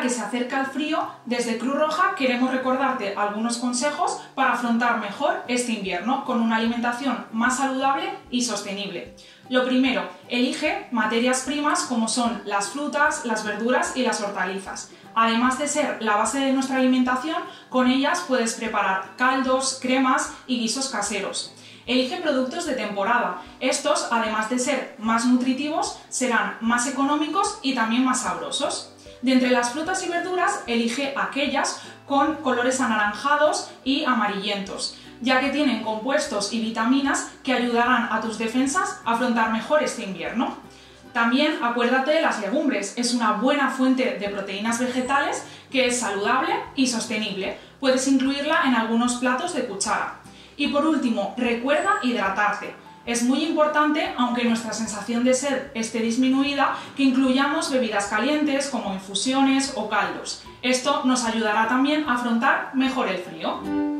que se acerca el frío, desde Cruz Roja queremos recordarte algunos consejos para afrontar mejor este invierno con una alimentación más saludable y sostenible. Lo primero, elige materias primas como son las frutas, las verduras y las hortalizas. Además de ser la base de nuestra alimentación, con ellas puedes preparar caldos, cremas y guisos caseros. Elige productos de temporada. Estos, además de ser más nutritivos, serán más económicos y también más sabrosos. De entre las frutas y verduras, elige aquellas con colores anaranjados y amarillentos, ya que tienen compuestos y vitaminas que ayudarán a tus defensas a afrontar mejor este invierno. También acuérdate de las legumbres, es una buena fuente de proteínas vegetales que es saludable y sostenible. Puedes incluirla en algunos platos de cuchara. Y por último, recuerda hidratarte. Es muy importante, aunque nuestra sensación de sed esté disminuida, que incluyamos bebidas calientes como infusiones o caldos. Esto nos ayudará también a afrontar mejor el frío.